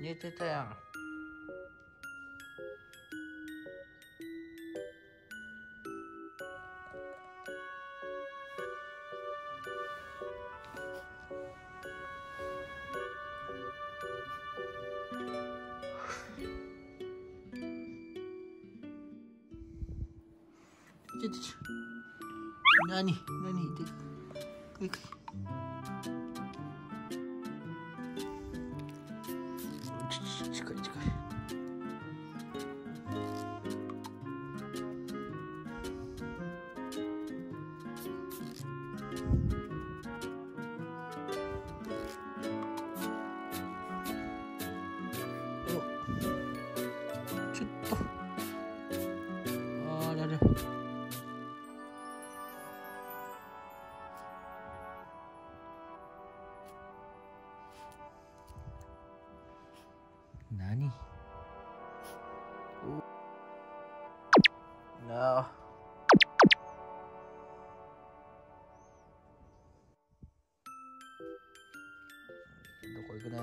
寝てたやんちょちょちょ何何でくい近い近いちょっと。あらら何？どこ行くね？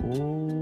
Oh.